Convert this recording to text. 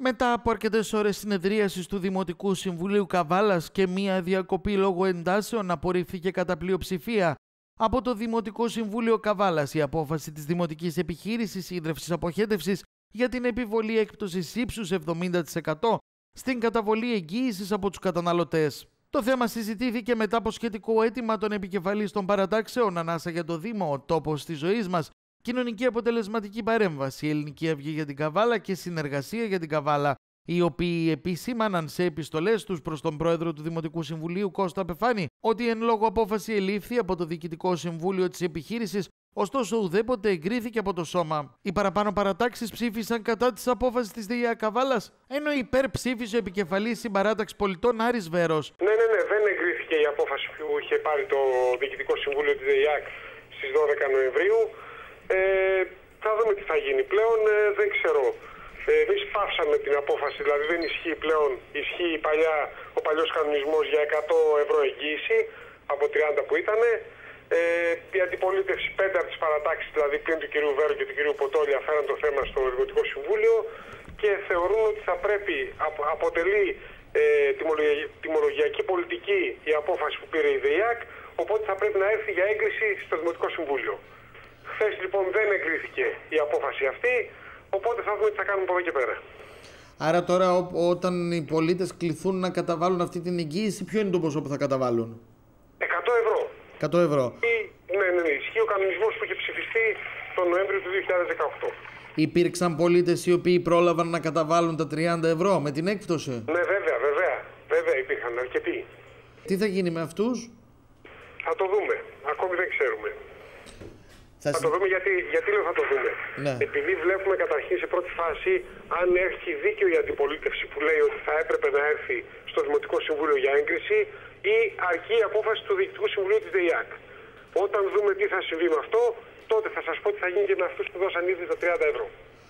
Μετά από αρκετές ώρες συνεδρίασης του Δημοτικού Συμβουλίου Καβάλας και μία διακοπή λόγω εντάσεων, απορρίφθηκε κατά πλειοψηφία από το Δημοτικό Συμβούλιο Καβάλας η απόφαση της Δημοτικής Επιχείρησης Ίδρυυσης Αποχέτευσης για την επιβολή έκπτωσης ύψους 70% στην καταβολή εγγύησης από τους καταναλωτές. Το θέμα συζητήθηκε μετά από σχετικό αίτημα των επικεφαλής των παρατάξεων Ανάσα για το Δήμο, ο τόπος της ζωής μας, κοινωνική αποτελεσματική παρέμβαση, ελληνική αυγή για την Καβάλα και συνεργασία για την Καβάλα, οι οποίοι επισήμαναν σε επιστολές τους προς τον πρόεδρο του Δημοτικού Συμβουλίου Κώστα Πεφάνη ότι εν λόγω απόφαση ελήφθη από το Διοικητικό Συμβούλιο της επιχείρησης, ωστόσο ουδέποτε εγκρίθηκε από το σώμα. Οι παραπάνω παρατάξεις ψήφισαν κατά της απόφασης της ΔΕΙΑ Καβάλας, ενώ υπέρ ψήφισε ο επικεφαλής συμπαράταξης πολιτών Άρης Βέρος. Ναι, ναι, ναι, δεν εγκρίθηκε η απόφαση που είχε πάρει το Διοικητικό Συμβούλιο της ΔΕΙΑΚ στις 12 Νοεμβρίου. Ε, θα δούμε τι θα γίνει πλέον, ε, δεν ξέρω. Ε, Εμείς πάυσαμε την απόφαση, δηλαδή δεν ισχύει πλέον, ισχύει παλιά, ο παλιός κανονισμός για 100 ευρώ εγγύηση από 30 που ήταν. Ε, η αντιπολίτευση, πέντε από τις παρατάξεις, δηλαδή πλην του κ. Βέρου και του κ. Ποτόλια, φέραν το θέμα στο Εργοτικό Συμβούλιο και θεωρούν ότι θα πρέπει, αποτελεί ε, τιμολογιακή πολιτική η απόφαση που πήρε η ΔΕΙΑΚ, οπότε θα πρέπει να έρθει για έγκριση στο Δημοτικό Συμβούλιο. Χθε λοιπόν δεν εγκρίθηκε η απόφαση αυτή, οπότε θα δούμε τι θα κάνουμε από εδώ και πέρα. Άρα τώρα όταν οι πολίτες κληθούν να καταβάλουν αυτή την εγγύηση, ποιο είναι το ποσό που θα καταβάλουν; 100 ευρώ. 100 ευρώ. Ή, ναι, ναι, ναι. Ισχύει ο κανονισμός που είχε ψηφιστεί τον Νοέμβριο του 2018. Υπήρξαν πολίτες οι οποίοι πρόλαβαν να καταβάλουν τα 30 ευρώ με την έκπτωση; Ναι, βέβαια, βέβαια. Βέβαια υπήρχαν αρκετοί. Τι θα γίνει με αυτούς, Θα το δούμε. Ακόμη δεν ξέρουμε. Θα, θα το δούμε γιατί, γιατί λέω θα το δούμε. Ναι. Επειδή βλέπουμε καταρχήν σε πρώτη φάση αν έχει δίκιο η αντιπολίτευση που λέει ότι θα έπρεπε να έρθει στο Δημοτικό Συμβούλιο για έγκριση ή αρκεί η απόφαση του Διοικητικού Συμβουλίου της ΔΕΙΑΚ. Όταν δούμε τι θα συμβεί με αυτό, τότε θα σας πω τι θα γίνει και με αυτούς που δώσαν ήδη τα 30 ευρώ.